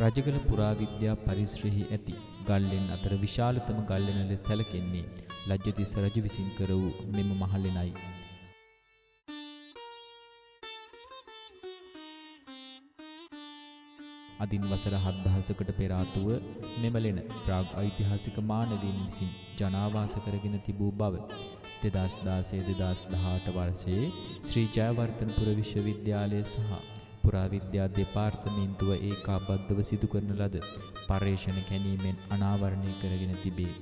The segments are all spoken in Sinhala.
රජගල පුරාවිද්‍යා පරිශ්‍රෙහි ඇති ගල්ලෙන් අතර විශාලතම ගල්ලෙන ලෙස සැලකෙන්නේ ලජ්ජතිස්ස රජු විසින් කර වූ මෙම මහලෙනයි. අදින් වසර 7000කට පෙර ආතුව මෙමලෙන ප්‍රාග් ඓතිහාසික මානවීන් විසින් ජනාවාස කරගෙන තිබූ බව 2016-2018 වර්ෂයේ ශ්‍රී ජයවර්ධනපුර විශ්වවිද්‍යාලය සහ පුරාවිද්‍යා දෙපාර්තමේන්තුව ඒකාබද්ධව සිදු කරන ලද පර්යේෂණ කැණීමෙන් අනාවරණය කරගෙන තිබේ.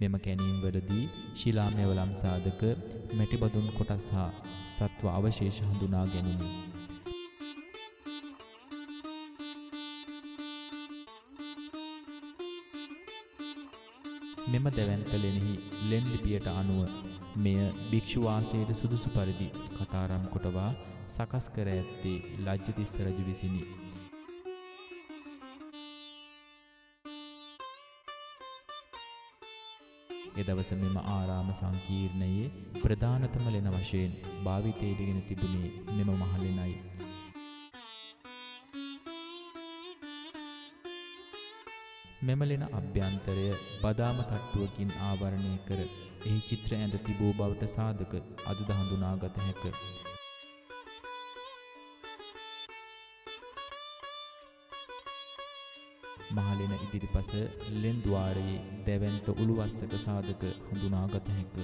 මෙම කැණීම්වලදී ශිලාමය වලම් සාධක මැටිබදුන් කොටස් හා සත්ව අවශේෂ හඳුනා ගැනුණි. මෙම දැවැන්තලෙනෙහි ලෙන් ලිපියට අනුව මෙය භික්ෂු වාසයට සුදුසු පරිදි කටාරම් කොටවා සකස් කර ඇත්තේ ලජ්ජතිස්ස රජු විසිනි. එදවස මෙම ආරාම සංකීර්ණයේ ප්‍රධානතම ලෙන වශයෙන් භාවිතයටගෙන තිබුණේ මෙම මහලෙනයි. මෙම ලෙන අභ්‍යන්තරය බදාම තට්ටුවකින් ආවරණය කර එහි චිත්‍ර ඇඳ තිබූ බවට සාධක අදද හඳුනාගත හැක. මහලෙන ඉදිරිපස ලෙන්දුවාරයේ දැවැන්ත උළුවස්සක සාධක හඳුනාගත හැක.